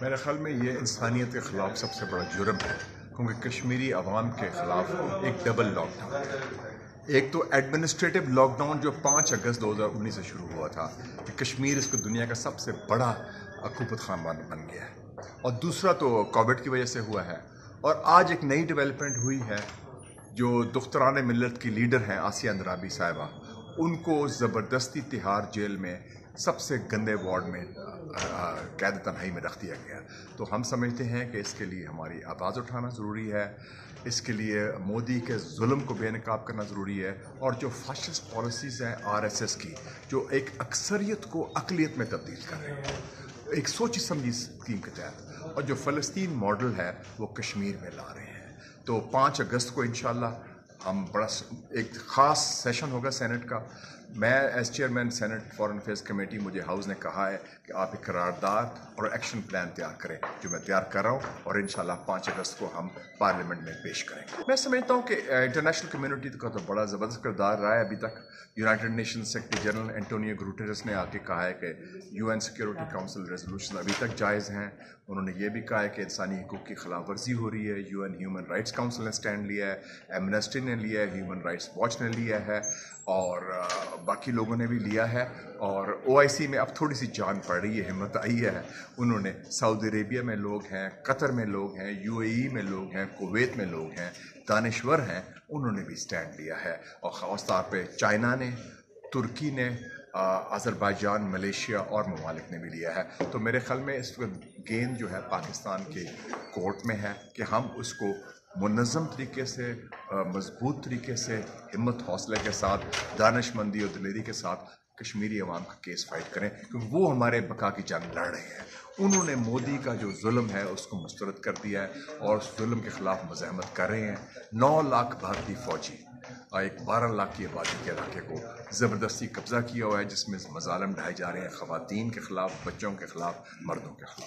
میرے خیال میں یہ انسانیت کے خلاف سب سے بڑا جرم ہے، کیونکہ کشمیری عوام کے خلاف ایک ڈبل لاک ڈاؤن ہے۔ ایک تو ایڈمنسٹریٹو لاک ڈاؤن جو پانچ اگست دو ہزار انیس سے شروع ہوا تھا کہ کشمیر اس کو دنیا کا سب سے بڑا اکوپت خان بن گیا ہے۔ اور دوسرا تو کووڈ کی وجہ سے ہوا ہے۔ اور آج ایک نئی ڈیولپمنٹ ہوئی ہے جو دختران ملت کی لیڈر ہیں، آسیہ اندرابی صاحبہ۔ ان کو زبردستی تہار جیل میں سب سے گندے وارڈ میں قید تنہائی میں رکھ دیا گیا۔ تو ہم سمجھتے ہیں کہ اس کے لیے ہماری آواز اٹھانا ضروری ہے۔ اس کے لیے مودی کے ظلم کو بے نقاب کرنا ضروری ہے۔ اور جو فاشسٹ پالیسیز ہیں آر ایس ایس کی، جو ایک اکثریت کو اقلیت میں تبدیل کر رہے ہیں، ایک سوچی سمجھی اسکیم کے تحت۔ اور جو فلسطین ماڈل ہے، وہ کشمیر میں لا رہے ہیں۔ تو پانچ اگست کو انشاءاللہ ہم بڑا ایک خاص سیشن ہوگا سینٹ کا۔ میں as chairman senate foreign affairs committee مجھے ہاؤس نے کہا ہے کہ آپ ایک قرارداد اور ایکشن پلان تیار کریں جو میں تیار کر رہا ہوں اور انشاءاللہ پانچ اگست کو ہم پارلیمنٹ میں پیش کریں گے۔ میں سمجھتا ہوں کہ انٹرنیشنل کمیونٹی کا تو بڑا زبردست کردار رہا ہے ابھی تک۔ United Nation secretary general Antonio Guterres نے آ کے کہا ہے کہ U N security council resolution ابھی تک جائز ہیں۔ انہوں نے یہ بھی کہا ہے کہ انسانی حقوق کی خلاف ورزی ہو رہی ہے۔ U N human rights council نے اسٹینڈ لیا ہے ایمنسٹی نے لیا ہے، ہیومن رائٹس واچ نے لیا ہے اور باقی لوگوں نے بھی لیا ہے اور او آئی سی میں اب تھوڑی سی جان پڑ رہی ہے، ہمت آئی ہے۔ انہوں نے سعودی عربیہ میں لوگ ہیں، قطر میں لوگ ہیں، یو اے ای میں لوگ ہیں، کویت میں لوگ ہیں، دانشور ہیں، انہوں نے بھی اسٹینڈ لیا ہے۔ اور خاص طور پہ چائنا نے، ترکی نے آذربائیجان، ملیشیا اور ممالک نے بھی لیا ہے۔ تو میرے خیال میں اس وقت گیند جو ہے پاکستان کے کورٹ میں ہے کہ ہم اس کو منظم طریقے سے مضبوط طریقے سے، ہمت حوصلے کے ساتھ دانش مندی اور دلیری کے ساتھ کشمیری عوام کا کیس فائٹ کریں، کیونکہ وہ ہمارے بقا کی جنگ لڑ رہے ہیں۔ انہوں نے مودی کا جو ظلم ہے، اس کو مسترد کر دیا ہے اور اس ظلم کے خلاف مزاحمت کر رہے ہیں۔ نو لاکھ بھارتی فوجی ایک بارہ لاکھ کی آبادی کے علاقے کو زبردستی قبضہ کیا ہوا ہے، جس میں مظالم ڈھائے جا رہے ہیں، خواتین کے خلاف، بچوں کے خلاف، مردوں کے خلاف۔